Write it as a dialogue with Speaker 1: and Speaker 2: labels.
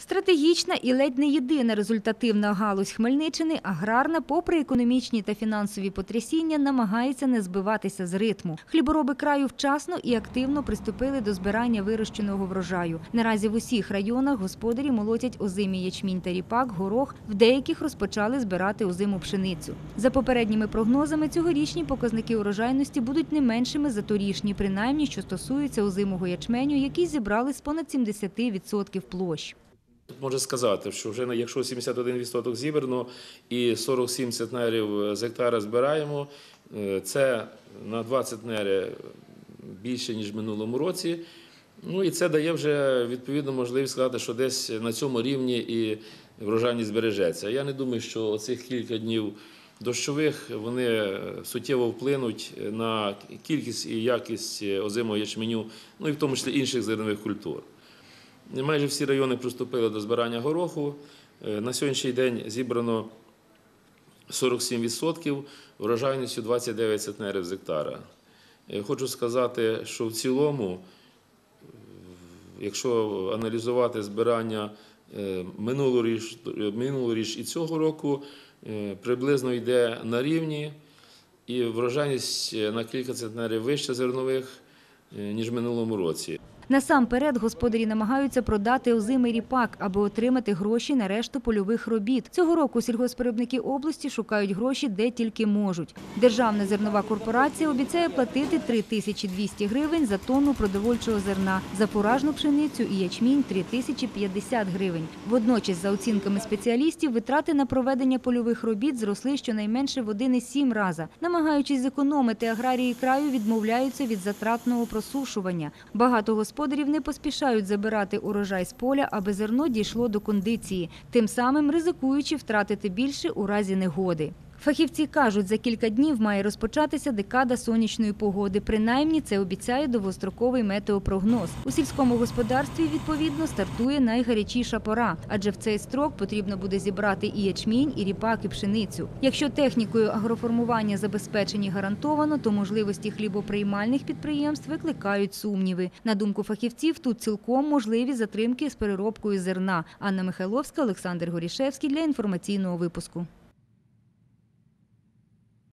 Speaker 1: Стратегічна і ледь не єдина результативна галузь Хмельниччини аграрна, попри економічні та фінансові потрясіння, намагається не збиватися з ритму. Хлібороби краю вчасно і активно приступили до збирання вирощеного врожаю. Наразі в усіх районах господарі молотять озимі ячмінь та ріпак, горох. В деяких розпочали збирати озиму пшеницю. За попередніми прогнозами, цьогорічні показники урожайності будуть не меншими за торішні, принаймні що стосується озимого ячменю, який зібрали з понад 70% площ.
Speaker 2: Можна сказати, що вже якщо 71% зібрано і 47 центнерів з гектара збираємо, е, це на 2 центнери більше, ніж в минулому році. Ну і це дає вже відповідно можливість сказати, що десь на цьому рівні і врожайність збережеться. Я не думаю, що оцих кілька днів дощових вони суттєво вплинуть на кількість і якість озимого ячменю, ну і в тому числі інших зернових культур. Майже всі райони приступили до збирання гороху. Е, На сьогоднішній день зібрано 47%, врожайністю 29 центнерів з гектара. Е, Хочу сказати, що в цілому, е, якщо аналізувати збирання е, минулоріч, минулоріч і цього року, е, приблизно йде на рівні, і врожайність е, на кілька центнерів вище зернових, е, ніж в минулому році.
Speaker 1: Насамперед господарі намагаються продати озимий ріпак, аби отримати гроші на решту польових робіт. Цього року сільгоспвиробники області шукають гроші де тільки можуть. Державна зернова корпорація обіцяє платити 3200 гривень за тонну продовольчого зерна, за фуражну пшеницю і ячмінь 3050 гривень. Водночас, за оцінками спеціалістів, витрати на проведення польових робіт зросли щонайменше в 1,7 раза. Намагаючись зекономити, аграрії краю відмовляються від затратного просушування. Багато господарів не поспішають забирати урожай з поля, аби зерно дійшло до кондиції, тим самим ризикуючи втратити більше у разі негоди. Фахівці кажуть, за кілька днів має розпочатися декада сонячної погоди. Принаймні, це обіцяє довгостроковий метеопрогноз. У сільському господарстві, відповідно, стартує найгарячіша пора, адже в цей строк потрібно буде зібрати і ячмінь, і ріпак, і пшеницю. Якщо технікою агроформування забезпечені гарантовано, то можливості хлібоприймальних підприємств викликають сумніви. На думку фахівців, тут цілком можливі затримки з переробкою зерна. Анна Михайловська, Олександр Горішевський для інформаційного випуску.